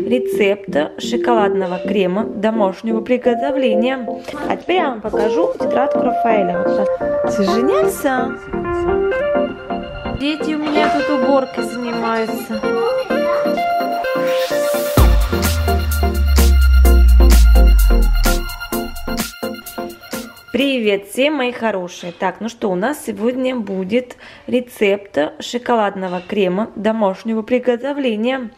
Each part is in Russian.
рецепт шоколадного крема домашнего приготовления. А теперь я вам покажу тетрадку Рафаэля. Женился? Дети у меня тут уборкой занимаются. Привет всем, мои хорошие! Так, ну что, у нас сегодня будет рецепт шоколадного крема домашнего приготовления.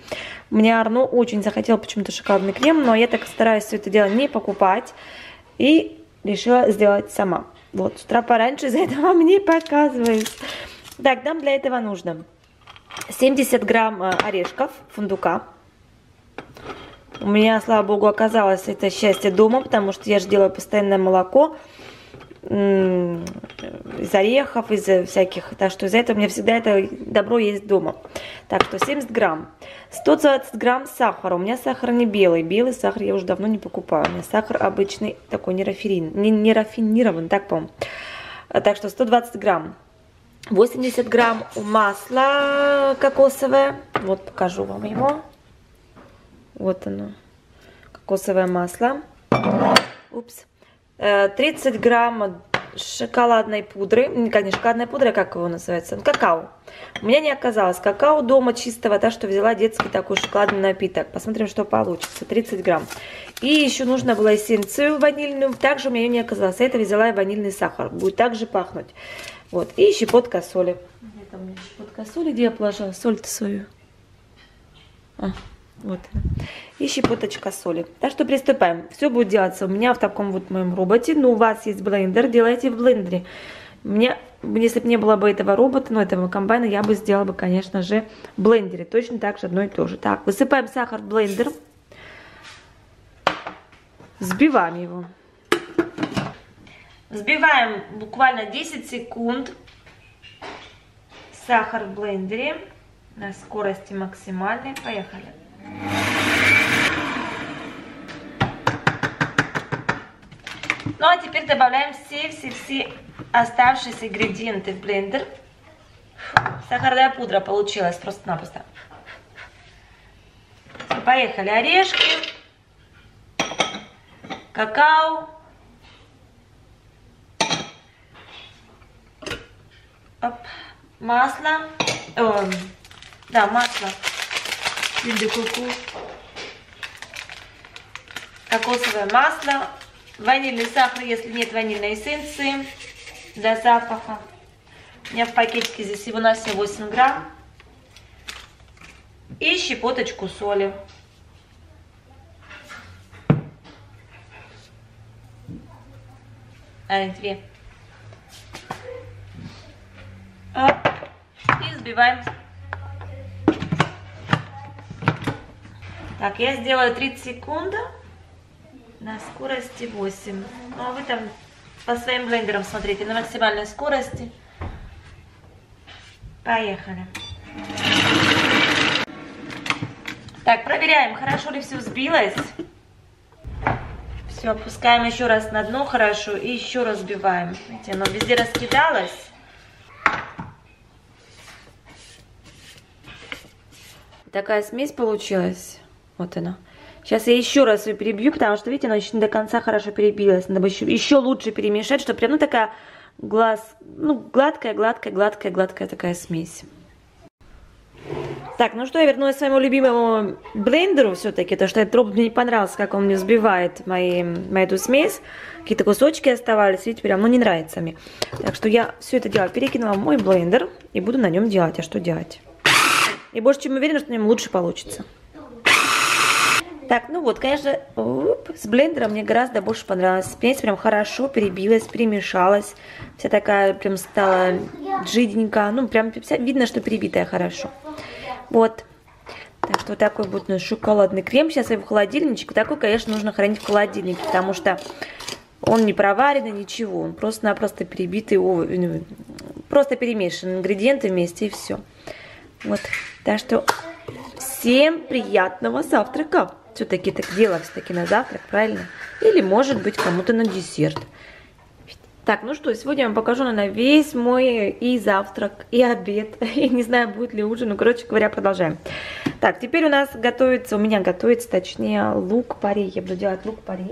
Мне Арно очень захотел почему-то шоколадный крем, но я так стараюсь все это дело не покупать. И решила сделать сама. Вот, с утра пораньше, из-за этого вам не показываюсь. Так, нам для этого нужно 70 грамм э, орешков, фундука. У меня, слава богу, оказалось это счастье дома, потому что я же делаю постоянное молоко из орехов, из всяких, так что из-за этого у меня всегда это добро есть дома. Так что 70 грамм. 120 грамм сахара. У меня сахар не белый. Белый сахар я уже давно не покупаю. У меня сахар обычный, такой не, рафин, не, не рафинированный, так по Так что 120 грамм. 80 грамм масла кокосовое. Вот покажу вам его. Вот оно. Кокосовое масло. Упс. 30 э, грамм шоколадной пудры, не, конечно, шоколадная пудра, как его называется, какао. У меня не оказалось какао дома чистого, так что взяла детский такой шоколадный напиток. Посмотрим, что получится. 30 грамм. И еще нужно было эссенцию ванильную, также у меня ее не оказалось. Это взяла и ванильный сахар, будет также пахнуть. Вот, и щепотка соли. Где там у меня щепотка соли, где я положила соль-то свою? А. Вот. И щепоточка соли. Так что приступаем. Все будет делаться у меня в таком вот моем роботе. Но у вас есть блендер, делайте в блендере. Мне, если бы не было бы этого робота, ну этого комбайна, я бы сделала бы, конечно же, в блендере. Точно так же одно и то же. Так, высыпаем сахар в блендер. Взбиваем его. Взбиваем буквально 10 секунд сахар в блендере на скорости максимальной. Поехали. Ну а теперь добавляем все-все-все оставшиеся ингредиенты в блендер. Сахарная пудра получилась просто-напросто. Поехали. Орешки, какао, Оп. масло, О, да, масло, куку, кокосовое масло, Ванильный сахар, если нет ванильной эссенции для запаха. У меня в пакетике здесь всего на все 8 грамм. И щепоточку соли. А, две. И взбиваем. Так, я сделаю 30 секунд на скорости 8. Ну, а вы там по своим блендерам смотрите на максимальной скорости. Поехали. Так, проверяем, хорошо ли все взбилось. Все, опускаем еще раз на дно хорошо и еще раз взбиваем. Видите, оно везде раскидалось. Такая смесь получилась. Вот она. Сейчас я еще раз ее перебью, потому что, видите, она еще не до конца хорошо перебилась. Надо бы еще, еще лучше перемешать, чтобы прям, ну, такая глаз, ну, гладкая, гладкая, гладкая, гладкая такая смесь. Так, ну что, я вернулась к своему любимому блендеру все-таки, то что этот робот мне не понравился, как он мне взбивает мои, мою эту смесь. Какие-то кусочки оставались, видите, прям, ну, не нравится мне. Так что я все это дело перекинула в мой блендер и буду на нем делать. А что делать? И больше чем уверена, что на нем лучше получится. Так, ну вот, конечно, оп, с блендером мне гораздо больше понравилось. Смесь прям хорошо перебилась, перемешалась. Вся такая прям стала жиденькая. Ну, прям вся, видно, что перебитая хорошо. Вот. Так что вот такой будет наш шоколадный крем. Сейчас я в холодильничек. Такой, конечно, нужно хранить в холодильнике, потому что он не проваренный, ничего. Он просто-напросто перебитый, ну, просто перемешан ингредиенты вместе и все. Вот. Так что всем приятного завтрака все-таки так дело все-таки на завтрак, правильно? Или может быть кому-то на десерт. Так, ну что, сегодня я вам покажу, наверное, весь мой и завтрак, и обед. Я не знаю, будет ли ужин, но, короче говоря, продолжаем. Так, теперь у нас готовится, у меня готовится, точнее, лук-пари. Я буду делать лук-пари.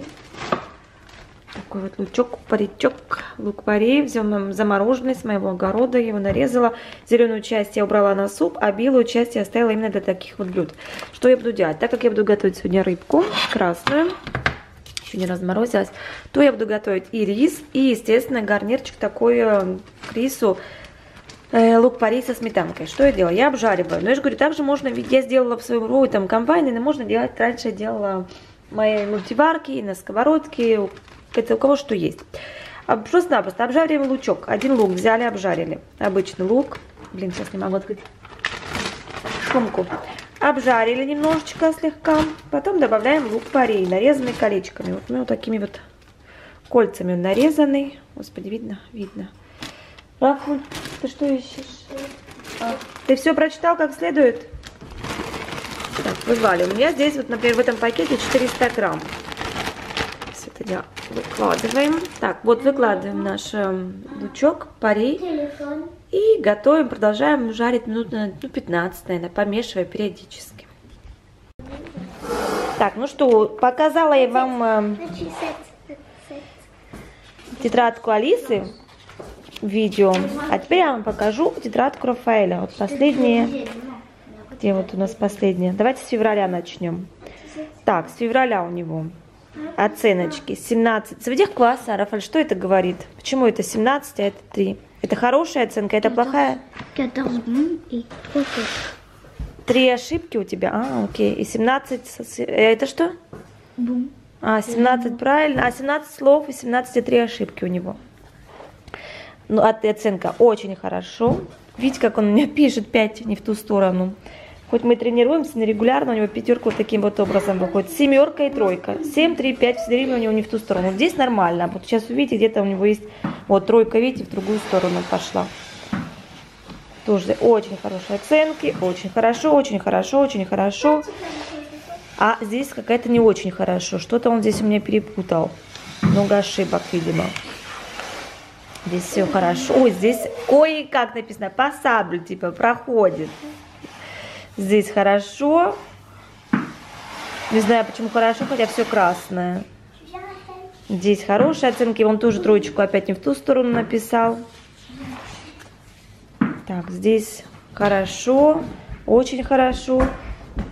Такой вот лучок, паричок, лук-пари. Взял замороженный с моего огорода, я его нарезала. Зеленую часть я убрала на суп, а белую часть я оставила именно для таких вот блюд. Что я буду делать? Так как я буду готовить сегодня рыбку красную, еще не разморозилась, то я буду готовить и рис, и, естественно, гарнирчик такой э, к рису э, лук-пари со сметанкой. Что я делаю? Я обжариваю. Но я же говорю, также можно, ведь я сделала в своем роу там комбайне, но можно делать, раньше делала мои мультиварки, на сковородке, это у кого что есть. Просто-напросто обжариваем лучок. Один лук взяли, обжарили. Обычный лук. Блин, сейчас не могу открыть шумку обжарили немножечко слегка. Потом добавляем лук-порей, нарезанный колечками. Вот, ну, вот такими вот кольцами он нарезанный. Господи, видно? Видно. Рафуль, ты что ищешь? А, ты все прочитал как следует? Так, вываливаем. У меня здесь, вот, например, в этом пакете 400 грамм. Все это дело выкладываем. Так, вот выкладываем наш э, лучок, парей. И готовим, продолжаем жарить минут на ну, 15, наверное, помешивая периодически. Так, ну что, показала я вам э, тетрадку Алисы в видео. А теперь я вам покажу тетрадку Рафаэля. Вот последние... Где вот у нас последняя? Давайте с февраля начнем. Так, с февраля у него оценочки. 17. С этих класса, Рафаэль, что это говорит? Почему это 17, а это 3? Это хорошая оценка, это плохая? Три ошибки у тебя? А, окей. И 17... Э, это что? Бум. А, 17 правильно. А 17 слов и 17 и 3 ошибки у него. Ну, а оценка очень хорошо. Видите, как он мне пишет 5 не в ту сторону. Хоть мы тренируемся на регулярно, у него пятерка вот таким вот образом выходит. Семерка и тройка. 7, 3, 5, все время у него не в ту сторону. Здесь нормально. Вот сейчас увидите, где-то у него есть вот тройка, видите, в другую сторону пошла. Тоже очень хорошие оценки. Очень хорошо, очень хорошо, очень хорошо. А здесь какая-то не очень хорошо. Что-то он здесь у меня перепутал. Много ошибок, видимо. Здесь все хорошо. Ой, здесь кое-как написано. По саблю, типа, проходит. Здесь хорошо. Не знаю, почему хорошо, хотя все красное. Здесь хорошие оценки. Он тоже троечку опять не в ту сторону написал. Так, здесь хорошо. Очень хорошо.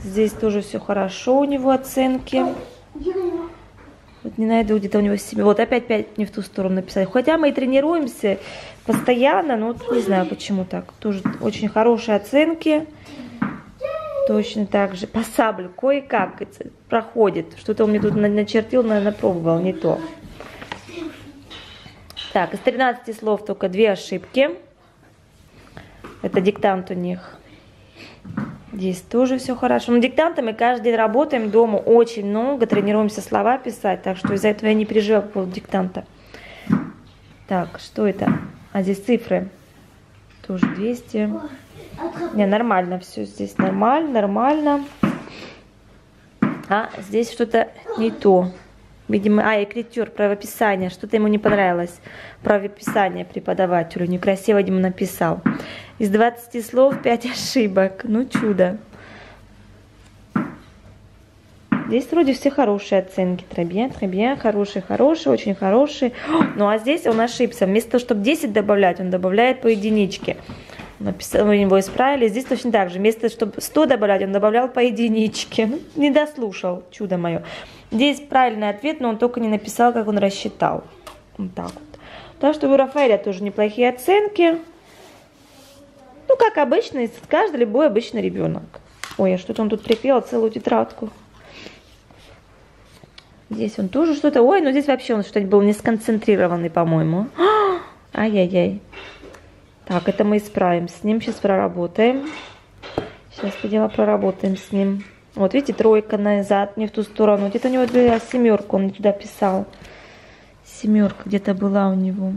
Здесь тоже все хорошо у него оценки. Вот не найду, где-то у него 7. Вот опять 5 не в ту сторону написали. Хотя мы и тренируемся постоянно, но вот не знаю почему так. Тоже очень хорошие оценки. Точно так же по саблю кое-как проходит. Что-то он мне тут начертил, наверное, пробовал, не то. Так, из 13 слов только две ошибки. Это диктант у них. Здесь тоже все хорошо. Но диктанты мы каждый день работаем дома очень много, тренируемся слова писать, так что из-за этого я не переживаю по поводу диктанта. Так, что это? А здесь цифры. Тоже 200. Не, нормально все здесь. Нормально, нормально. А здесь что-то не то. Видимо, а, экритюр, правописание. Что-то ему не понравилось. Правописание преподавателю. Некрасиво, видимо, написал. Из 20 слов 5 ошибок. Ну, чудо. Здесь вроде все хорошие оценки. Требье, требье, хорошие, хорошие, очень хорошие. Ну, а здесь он ошибся. Вместо того, чтобы 10 добавлять, он добавляет по единичке написал, мы его исправили. Здесь точно так же. Вместо, чтобы 100 добавлять, он добавлял по единичке. Ну, не дослушал, чудо мое. Здесь правильный ответ, но он только не написал, как он рассчитал. Вот так вот. Так что у Рафаэля тоже неплохие оценки. Ну, как обычно, каждый любой обычный ребенок. Ой, а что-то он тут припел целую тетрадку. Здесь он тоже что-то... Ой, ну здесь вообще он что-то был не сконцентрированный, по-моему. Ай-яй-яй. Так, это мы исправим. С ним сейчас проработаем. Сейчас это дело проработаем с ним. Вот видите, тройка назад, не в ту сторону. Где-то у него была семерка, он туда писал. Семерка где-то была у него.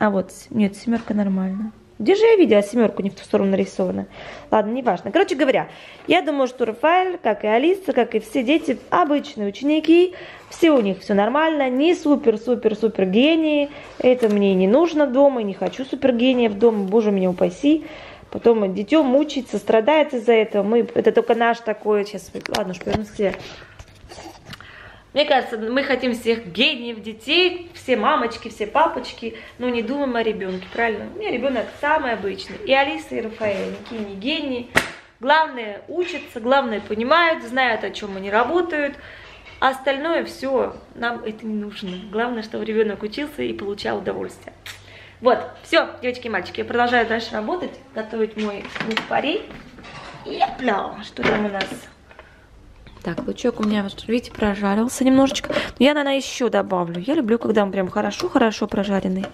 А вот, нет, семерка нормально. Где же я видела семерку не в ту сторону нарисована? Ладно, неважно. Короче говоря, я думаю, что Рафаэль, как и Алиса, как и все дети, обычные ученики, все у них все нормально, не супер-супер-супер гении. Это мне не нужно дома, не хочу супер гениев дома, боже меня упаси. Потом дитё мучается, страдает из-за этого. Мы, это только наш такой, сейчас, ладно, что вернусь к себе. Мне кажется, мы хотим всех гениев детей, все мамочки, все папочки, но не думаем о ребенке, правильно? У меня ребенок самый обычный. И Алиса, и Рафаэль, никакие не гении. Главное учатся, главное понимают, знают, о чем они работают. А остальное все, нам это не нужно. Главное, чтобы ребенок учился и получал удовольствие. Вот, все, девочки и мальчики, я продолжаю дальше работать, готовить мой парей. И, что там у нас? Так, лучок у меня, видите, прожарился немножечко. Но я, наверное, еще добавлю. Я люблю, когда он прям хорошо-хорошо прожаренный.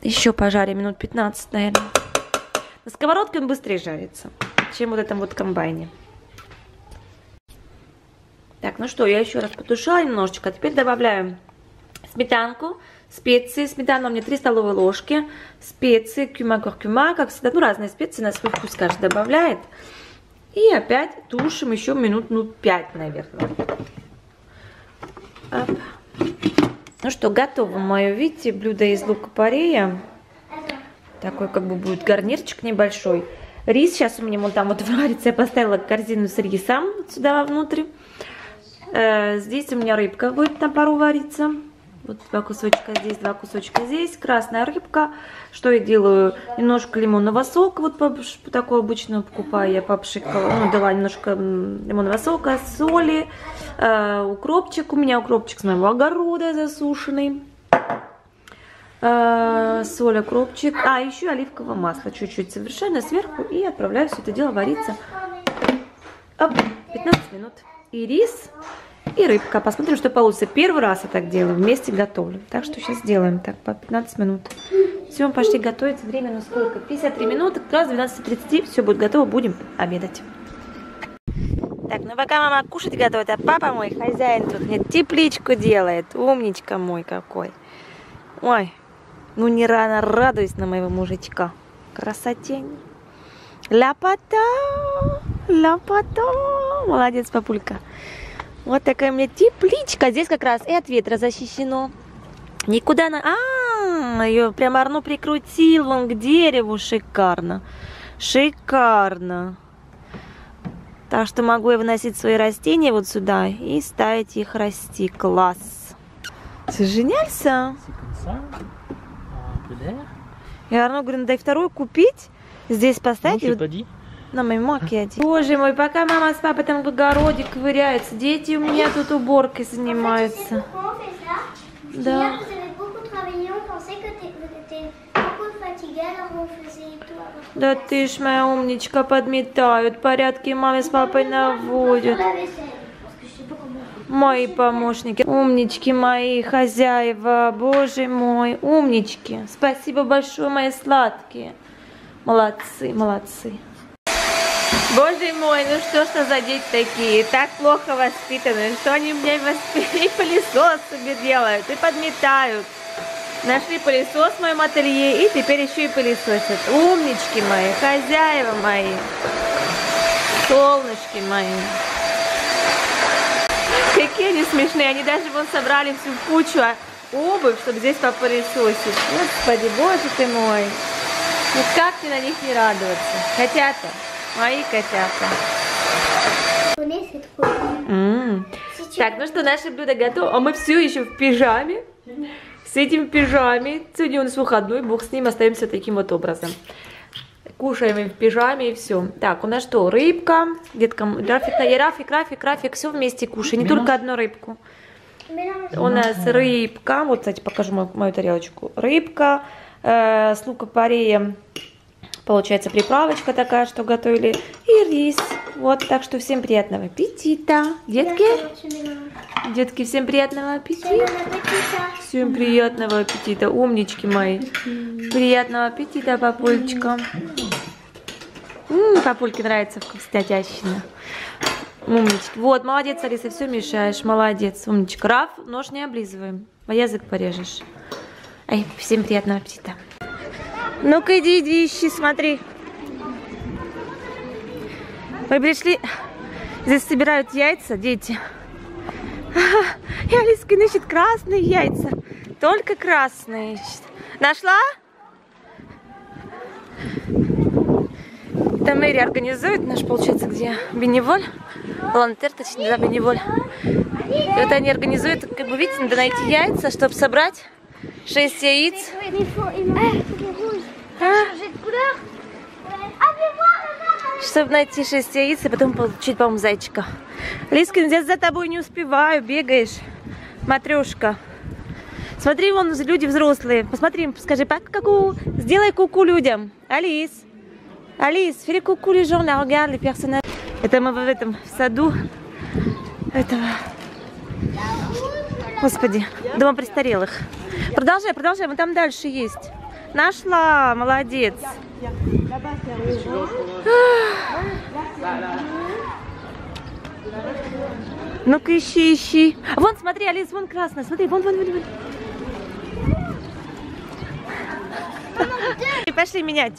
Еще пожарим минут 15, наверное. На сковородке он быстрее жарится, чем вот этом вот комбайне. Так, ну что, я еще раз потушила немножечко. Теперь добавляю сметанку, специи. Сметана у меня 3 столовые ложки. Специи, кюма-куркюма, как всегда. Ну, разные специи на свой вкус каждый добавляет. И опять тушим еще минут, ну, 5, наверное. Оп. Ну что, готово мое, видите, блюдо из лука-порея. Такой как бы будет гарнирчик небольшой. Рис сейчас у меня вон там вот варится. Я поставила корзину с рисом сюда внутрь. Э, здесь у меня рыбка будет на пару вариться. Вот два кусочка здесь, два кусочка здесь. Красная рыбка. Что я делаю? Немножко лимонного сока. Вот такой обычно покупаю. Я попшикала. Ну, дала немножко лимонного сока, соли. Э, укропчик. У меня укропчик с моего огорода засушенный. Э, соль, укропчик. А, еще оливковое масло. Чуть-чуть совершенно сверху. И отправляю все это дело вариться. Оп, 15 минут. И рис и рыбка. Посмотрим, что получится. Первый раз я так делаю, вместе готовлю. Так что сейчас сделаем так по 15 минут. Все, мы пошли готовить. Время на сколько? 53 минуты. Как раз 12.30 все будет готово, будем обедать. Так, ну пока мама кушать готовит, а папа мой хозяин тут мне тепличку делает. Умничка мой какой. Ой, ну не рано радуюсь на моего мужичка. Красотень. Ляпота, ляпота. Молодец, папулька. Вот такая у меня тепличка. Здесь как раз и от ветра защищено. Никуда на... А, ее прям Арну прикрутил вон к дереву. Шикарно. Шикарно. Так что могу я выносить свои растения вот сюда и ставить их расти. Класс. Соженялся? И Арно говорит, дай вторую купить, здесь поставить. Ну, на моей макияде. Боже мой, пока мама с папой там в огороде ковыряются, дети у меня тут уборкой занимаются. Да. Да ты ж моя умничка, подметают, порядки маме с папой наводят. Мои помощники, умнички мои, хозяева, боже мой, умнички. Спасибо большое, мои сладкие. Молодцы, молодцы. Боже мой, ну что ж за дети такие, так плохо воспитаны, что они меня воспитали, и пылесос себе делают, и подметают. Нашли пылесос в моем ателье, и теперь еще и пылесосят. Умнички мои, хозяева мои, солнышки мои. Какие они смешные, они даже вон собрали всю кучу а, обувь, чтобы здесь попылесосить. Господи, боже ты мой. Ну как мне на них не радоваться? Хотя-то. Мои котята. Mm. Так, ну что, наше блюдо готово. А мы все еще в пижаме. С этим пижаме. Сегодня у нас выходной, бог с ним, остаемся таким вот образом. Кушаем в пижаме и все. Так, у нас что, рыбка. Деткам, Рафик, Рафик, Рафик, Рафик, все вместе кушай. Не только одну рыбку. У нас рыбка. Вот, кстати, покажу мою, мою тарелочку. Рыбка э, с лука-пореем Получается приправочка такая, что готовили. И рис. Вот, так что всем приятного аппетита. Детки? Детки, всем приятного аппетита. Всем приятного аппетита. Умнички мои. Приятного аппетита, папульчика. М -м, папульке нравится вкуснятящина. Умнички. Вот, молодец, Алиса, все мешаешь. Молодец, умничка. Раф, нож не облизываем. А язык порежешь. Ай, всем приятного аппетита. Ну-ка иди, иди, ищи, смотри. Мы пришли, здесь собирают яйца, дети. И Алиска ищет красные яйца. Только красные ищет. Нашла? Это Мэри организует наш, получается, где Беневоль. Волонтер, точнее, да, Беневоль. И вот они организуют, как бы, видите, надо найти яйца, чтобы собрать 6 яиц. Чтобы найти 6 яиц и потом получить, по-моему, зайчика. Лискин, я за тобой не успеваю, бегаешь. Матрешка. Смотри, вон люди взрослые. Посмотри, скажи, ку сделай куку -ку людям. Алис. Алис, фери куку les gens, là, regarde les. Это мы в этом в саду этого, господи, дома престарелых. Продолжай, продолжай, вон там дальше есть. Нашла, молодец. Ну-ка ищи, ищи. Вон, смотри, Алис, вон красная, смотри, вон, вон, вон, вон. Пошли менять.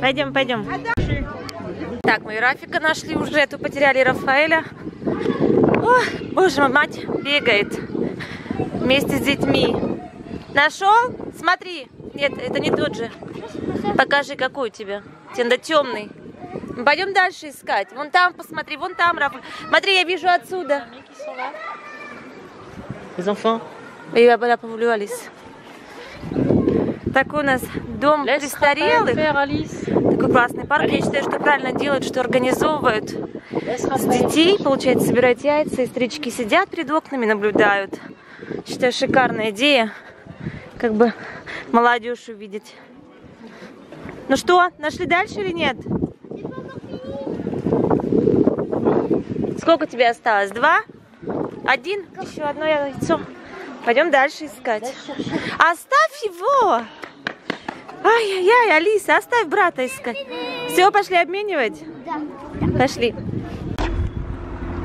Пойдем, пойдем. Так, мы и Рафика нашли уже, эту потеряли Рафаэля. Ой, боже мой, мать бегает вместе с детьми. Нашел? Смотри. Нет, это не тот же. Покажи, какой у тебя. Тебе надо темный. Пойдем дальше искать. Вон там, посмотри, вон там, Рафа. Смотри, я вижу отсюда. Les enfants И я была. Такой у нас дом престарелых. Такой классный парк. Я считаю, что правильно делают, что организовывают с детей. Получается, собирают яйца, и старички сидят перед окнами, наблюдают. Считаю, шикарная идея. Как бы молодежь увидеть. Ну что, нашли дальше или нет? Сколько тебе осталось? Два? Один? Еще одно яйцо. Пойдем дальше искать. Оставь его! Ай-яй-яй, Алиса, оставь брата искать. Все, пошли обменивать? Да. Пошли.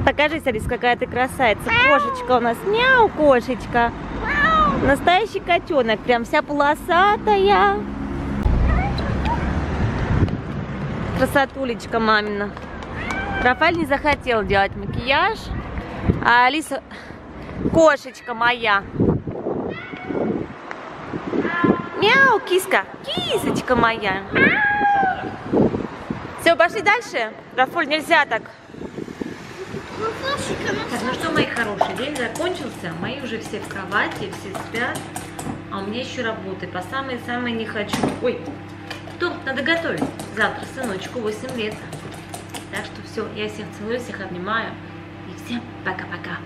Покажись, Алис, какая ты красавица. Кошечка у нас. Мяу, кошечка. Настоящий котенок. Прям вся полосатая. Красотулечка мамина. Рафаэль не захотел делать макияж. А Алиса, кошечка моя. Мяу, киска. Кисочка моя. Все, пошли дальше. Рафуль, нельзя так. Так, ну что, мои хорошие, день закончился. Мои уже все в кровати, все спят. А у меня еще работы. По самой-самой не хочу. Ой, торт надо готовить. Завтра сыночку 8 лет. Так что все, я всех целую, всех обнимаю. И всем пока-пока.